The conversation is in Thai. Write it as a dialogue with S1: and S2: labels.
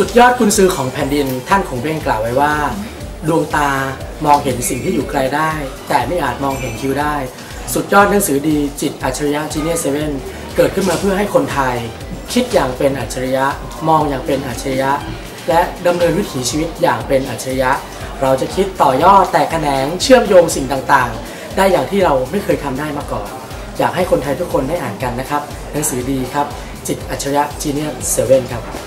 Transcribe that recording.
S1: สุดยอดคุณซื้อของแผ่นดินท่านคงเร่งกล่าวไว้ว่า ดวงตามองเห็นสิ่งที่อยู่ไกลได้ แต่ไม่อาจมองเห็นคิวได้ สุดยอดหนังสือดีจิตอัจฉริยะจีเนียเซเว่นเกิดขึ้นมาเพื่อให้คนไทย คิดอย่างเป็นอัจฉริยะ มองอย่างเป็นอัจฉริยะ และดำเนินวิถีชีวิตอย่างเป็นอัจฉริยะ เราจะคิดต่อยอดแตกแขนงเชื่อมโยงสิ่งต่างๆ ได้อย่างที่เราไม่เคยทำได้มาก่อน อยากให้คนไทยทุกคนได้อ่านกันนะครับหนังสือดีครับจิตอัจฉริยะจีเนียเซเว่นครับ